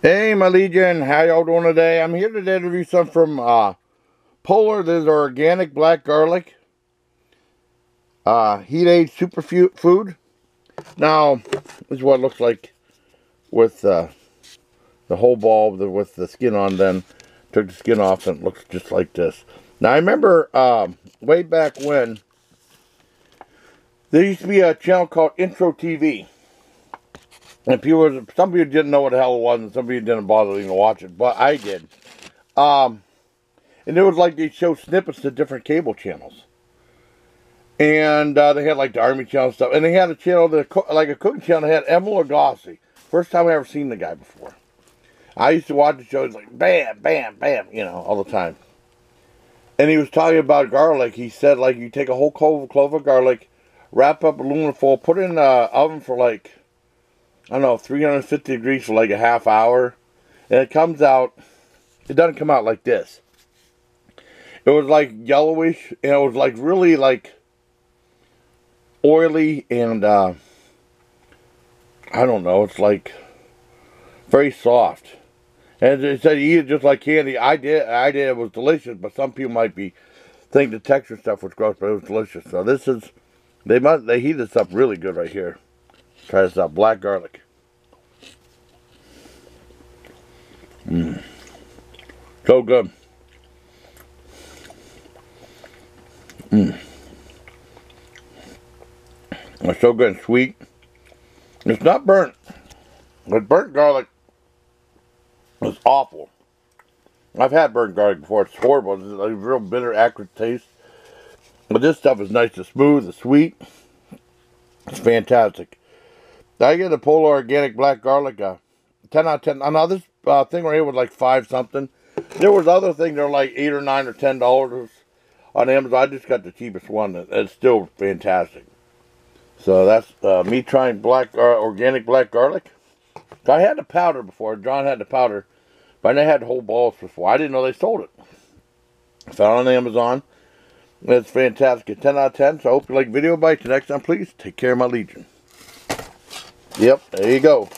Hey, my Legion, how y'all doing today? I'm here today to review some from uh, Polar. This is organic black garlic. Uh, heat aid superfood. Now, this is what it looks like with uh, the whole bulb with the skin on. Then took the skin off and it looks just like this. Now, I remember uh, way back when there used to be a channel called Intro TV. And people, some people didn't know what the hell it was, and some people didn't bother even watch it, but I did. Um, and it was like they show snippets to different cable channels. And uh, they had like the Army Channel stuff, and they had a channel that like a cooking channel had Emeril Lagasse. First time I ever seen the guy before. I used to watch the show. shows like bam, bam, bam, you know, all the time. And he was talking about garlic. He said like you take a whole clove, clove of garlic, wrap up aluminum foil, put it in the oven for like I don't know, 350 degrees for like a half hour. And it comes out, it doesn't come out like this. It was like yellowish, and it was like really like oily and, uh, I don't know, it's like very soft. And it said eat it just like candy. I did, I did, it was delicious, but some people might be think the texture stuff was gross, but it was delicious. So this is, they must, they heat this up really good right here. Try this out. Black garlic. Mmm. So good. Mmm. It's so good and sweet. It's not burnt. But burnt garlic is awful. I've had burnt garlic before. It's horrible. It's a real bitter, acrid taste. But this stuff is nice and smooth and sweet. It's fantastic. I get a Polar Organic Black Garlic, uh, 10 out of 10. Now, this uh, thing right here was like 5 something. There was other things that were like 8 or 9 or $10 on Amazon. I just got the cheapest one. It's still fantastic. So that's uh, me trying black uh, organic black garlic. I had the powder before. John had the powder. But I had whole balls before. I didn't know they sold it. Found on Amazon. It's fantastic. 10 out of 10. So I hope you like video. Till next time, please take care of my Legion. Yep, there you go.